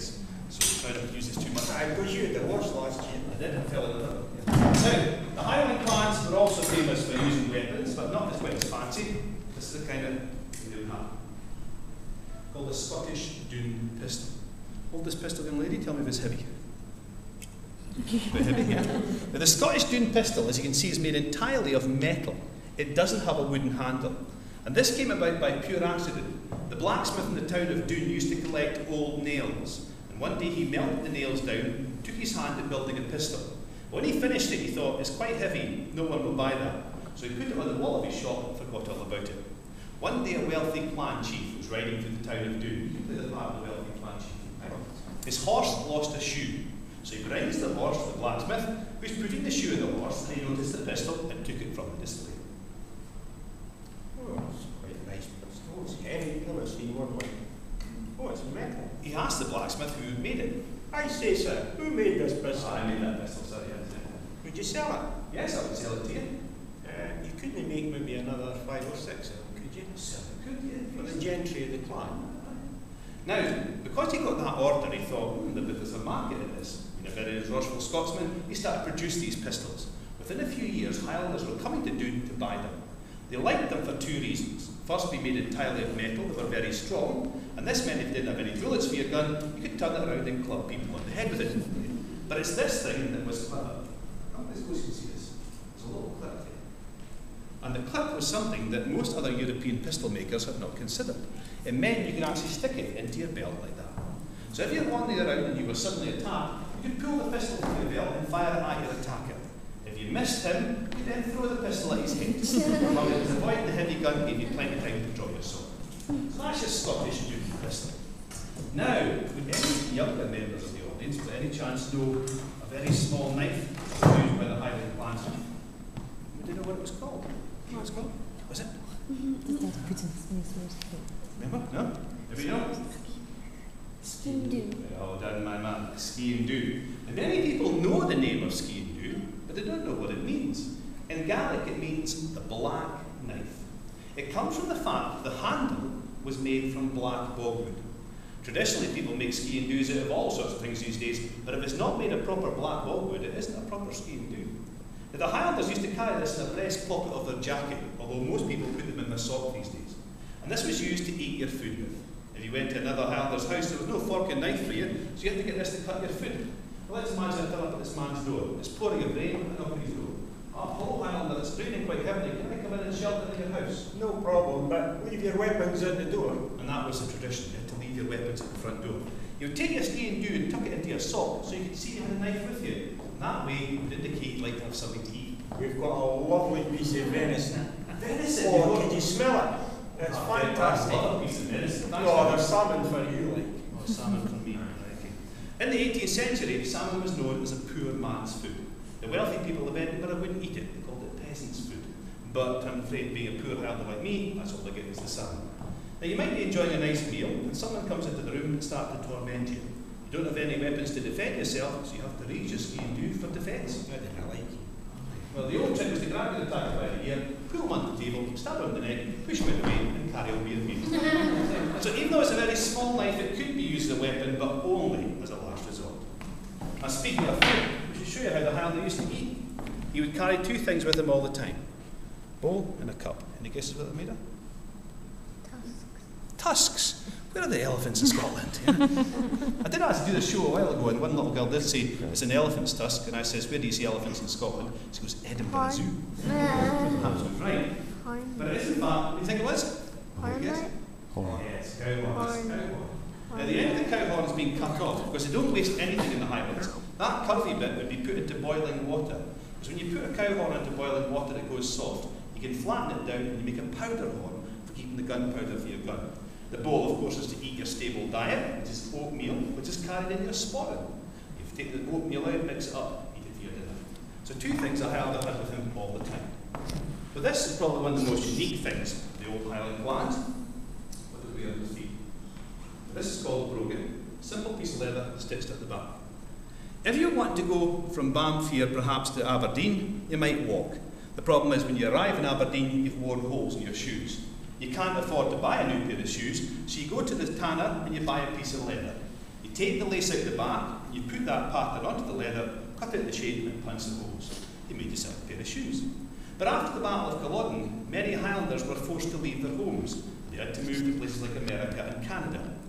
heads. So we try not to use this too much. I got you a divorce last year. I did, I fell in love. Now, the Highland clans were also famous for using weapons, but not as quite as fancy. This is the kind of thing they would have. Called the Scottish Doune pistol. Hold this pistol, young lady, tell me if it's heavy. Bit heavy, yeah. Now, the Scottish Doune pistol, as you can see, is made entirely of metal. It doesn't have a wooden handle. And this came about by pure accident. Blacksmith in the town of Doune used to collect old nails. And one day he melted the nails down, took his hand at building a pistol. When he finished it, he thought, it's quite heavy, no one will buy that. So he put it on the wall of his shop and forgot all about it. One day a wealthy clan chief was riding through the town of Doune. You play the part of the wealthy clan chief. His horse lost a shoe. So he brings the horse to the blacksmith, who's putting the shoe in the horse, and he noticed the pistol and took it from the display. Oh, it's quite a nice pistol. It's heavy. Never seen one like It's metal. He asked the blacksmith who made it. I say, sir, who made this pistol? I made that pistol, sir, yes. Would you sell it? Yes, I would sell it to you. Uh, you couldn't make maybe another five or six of them, could you? Sell it, could you? For the gentry of the clan. Now, because he got that order, he thought, hmm, there's a market in this. Being a very resourceful Scotsman, he started to produce these pistols. Within a few years, Highlanders were coming to Doune to buy them. They liked them for two reasons. First, they made entirely of metal, they were very strong, and this meant if you didn't have any bullets for your gun, you could turn it around and club people on the head with it. But it's this thing that was clever. Oh, let's go see this. There's a little clip there. And the clip was something that most other European pistol makers had not considered. It meant you could actually stick it into your belt like that. So if you're wandering around and you were suddenly attacked, you could pull the pistol from your belt and fire it at your attacker. If you missed him, you then throw the pistol at his head. It was avoiding the heavy gun gave you plenty of time to draw your sword. So that's your Scottish Doune pistol. Now, would any younger members of the audience by any chance know a very small knife used by the Highland clans? Would they know what it was called? What it was called? Was it? Remember? No? Everybody know? sgian-dubh. Well done, my man. sgian-dubh. And many people know the name of sgian-dubh, but they don't know what it means. In Gaelic, it means the black knife. It comes from the fact the handle was made from black bogwood. Traditionally, people make sgian-dubhs out of all sorts of things these days, but if it's not made of proper black bogwood, it isn't a proper sgian-dubh. Now, the Highlanders used to carry this in the breast pocket of their jacket, although most people put them in their sock these days. And this was used to eat your food with. If you went to another Highlander's house, there was no fork and knife for you, so you had to get this to cut your food. Well, let's imagine I turn up at this man's door. It's pouring a rain, and open his door. Oh, hello, Highlander, it's raining quite heavily. Can I come in and shelter in your house? No problem, but leave your weapons at the door. And that was the tradition. You had to leave your weapons at the front door. You would take your sgian-dubh and tuck it into your sock so you could see you had a knife with you. And that way, it would indicate you'd like to have something to eat. We've got a lovely piece of venison. Venison! Oh, could you smell it? It's Ah, fantastic. Love a piece of venison. No, very there's salmon for you, like. Oh, salmon for me. Right, okay. In the 18th century, salmon was known as a poor man's food. The wealthy people of Edinburgh wouldn't eat it. They called it peasant's food. But I'm afraid being a poor Highlander like me, that's all they get is the salmon. Now you might be enjoying a nice meal and someone comes into the room and starts to torment you. You don't have any weapons to defend yourself, so you have to raise your sgian-dubh for defence. I didn't like it. Well, the old trick was to grab your attacker by the ear, pull him onto the table, stab him in the neck, push him out the way, and carry on with meal. so even though it's a very small knife, it could be used as a weapon, but only as a last resort. Now, speaking of food, we should show you how the Highlander used to eat. He would carry two things with him all the time a bowl and a cup. Any guesses what they're made of? Tusks. Tusks. Where are the elephants in Scotland? Yeah. I did ask to do the show a while ago, and one little girl did say it's an elephant's tusk, and I says, "Where do you see elephants in Scotland?" She goes, "Edinburgh Horn. Zoo." Absolutely right. horn. But it is in fact. What do you think it was? Horn. Yes. Horn. Yes, cow horns. Horn. Cow horn. Now the end of the cow horn been cut off because they don't waste anything in the Highlands. That curvy bit would be put into boiling water. Because when you put a cow horn into boiling water, it goes soft. You can flatten it down and you make a powder horn for keeping the gunpowder for your gun. The bowl, of course, is to eat your stable diet, which is oatmeal, which is carried in your sporran. You take the oatmeal out, mix it up, eat it for your dinner. So two things I held had with him all the time. But this is probably one of the most unique things the old Highland clans. What do we have on the feet? This is called brogan. Simple piece of leather stitched at the back. If you want to go from Banff here perhaps to Aberdeen, you might walk. The problem is when you arrive in Aberdeen, you've worn holes in your shoes. You can't afford to buy a new pair of shoes, so you go to the tanner and you buy a piece of leather. You take the lace out the back, you put that pattern onto the leather, cut out the shape and punch the holes. You made yourself a pair of shoes. But after the Battle of Culloden, many Highlanders were forced to leave their homes. They had to move to places like America and Canada.